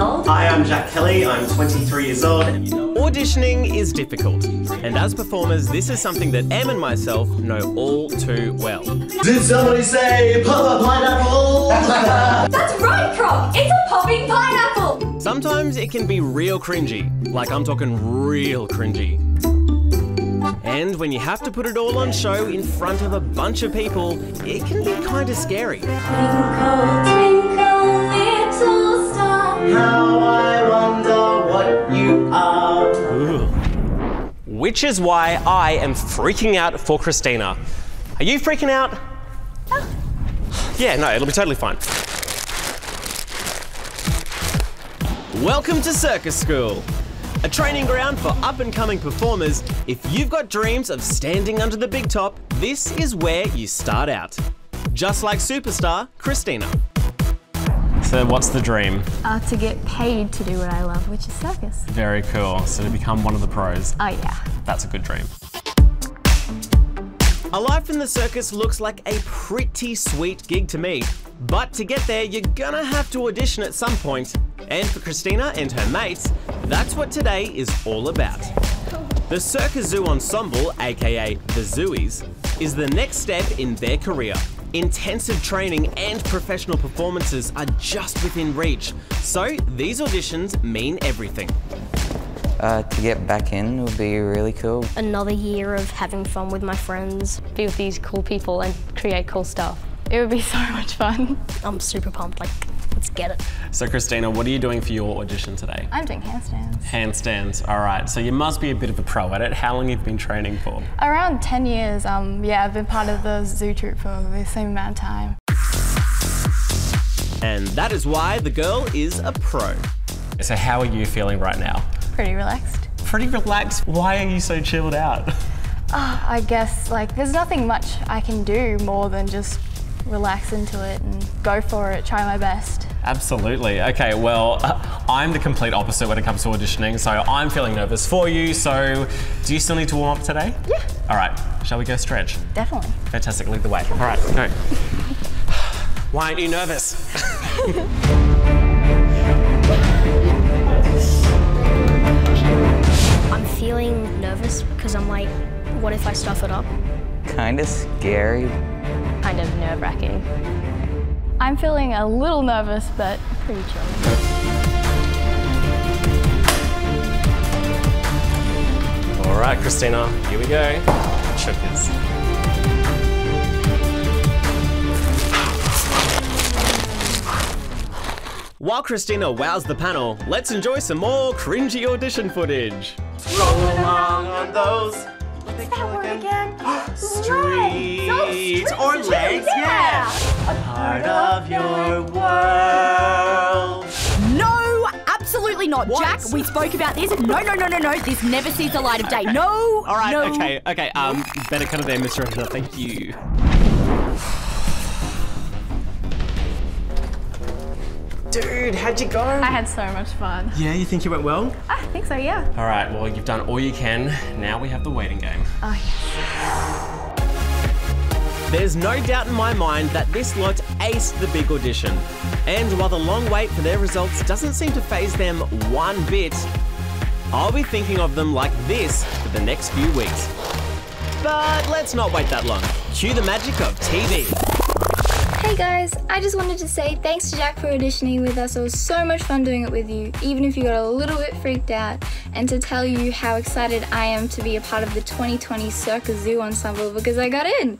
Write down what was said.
old. Hi, I'm Jack Kelly. I'm 23 years old. Auditioning is difficult, and as performers, this is something that Em and myself know all too well. Did somebody say pop a pineapple? That's right, Croc. It's a popping pineapple. Sometimes it can be real cringy, like I'm talking real cringy. And when you have to put it all on show in front of a bunch of people, it can be kind of scary. Which is why I am freaking out for Christina. Are you freaking out? Oh. Yeah, no, it'll be totally fine. Welcome to Circus School, a training ground for up and coming performers. If you've got dreams of standing under the big top, this is where you start out. Just like superstar Christina. So, what's the dream? Uh, to get paid to do what I love, which is circus. Very cool. So, to become one of the pros. Oh yeah. That's a good dream. A life in the circus looks like a pretty sweet gig to me. But to get there, you're gonna have to audition at some point. And for Christina and her mates, that's what today is all about. The Circa Zoo Ensemble, aka the Zooies, is the next step in their career. Intensive training and professional performances are just within reach. So these auditions mean everything. Uh, to get back in would be really cool. another year of having fun with my friends, be with these cool people and create cool stuff. It would be so much fun. I'm super pumped, like, let's get it. So, Christina, what are you doing for your audition today? I'm doing handstands. Handstands. All right. So you must be a bit of a pro at it. How long have you been training for? Around 10 years, um, yeah, I've been part of the zoo troupe for the same amount of time. And that is why the girl is a pro. So how are you feeling right now? Pretty relaxed. Pretty relaxed. Why are you so chilled out? I guess, like, there's nothing much I can do more than just relax into it and go for it, try my best. Absolutely. Okay, well, uh, I'm the complete opposite when it comes to auditioning, so I'm feeling nervous for you. So, do you still need to warm up today? Yeah. All right, shall we go stretch? Definitely. Fantastic, lead the way. All right, go. Why aren't you nervous? I'm feeling nervous because I'm like, what if I stuff it up? Kinda scary. Kind of nerve wracking. I'm feeling a little nervous, but pretty chill. All right, Christina, here we go. Shookers. While Christina wows the panel, let's enjoy some more cringy audition footage. Roll along on those. What they call again? Streets or legs, yeah. A Part of your world. No, absolutely not, Jack. We spoke about this. No, no, no, no, no. This never sees the light of day. No. All right, no. okay, okay. Um, better cut it there, Mr. Editor. Thank you. Dude, how'd you go? I had so much fun. Yeah, you think you went well? I think so, yeah. All right, well, you've done all you can. Now we have the waiting game. Oh, yes. There's no doubt in my mind that this lot aced the big audition. And while the long wait for their results doesn't seem to phase them one bit, I'll be thinking of them like this for the next few weeks. But let's not wait that long. Cue the magic of TV. Hey guys, I just wanted to say thanks to Jack for auditioning with us. It was so much fun doing it with you, even if you got a little bit freaked out, and to tell you how excited I am to be a part of the 2020 Circa Zoo Ensemble because I got in.